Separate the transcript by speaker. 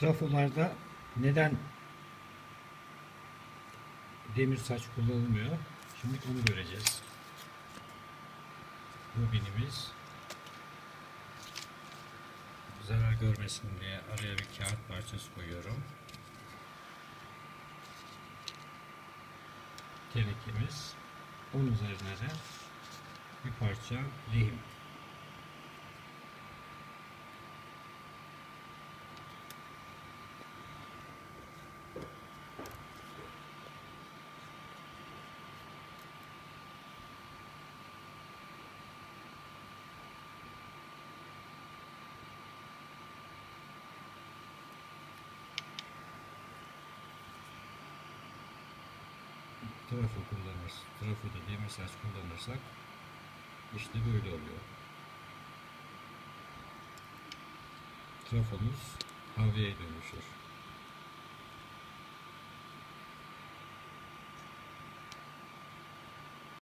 Speaker 1: trafolarda neden demir saç kullanılmıyor? Şimdi onu göreceğiz. Bobinimiz zarar görmesin diye araya bir kağıt parçası koyuyorum. Tenekemiz. Onun üzerine de bir parça lehim. Trafo kullanırız. Trafoda demir saç kullanırsak işte böyle oluyor. Trafomuz havyeye dönüşür.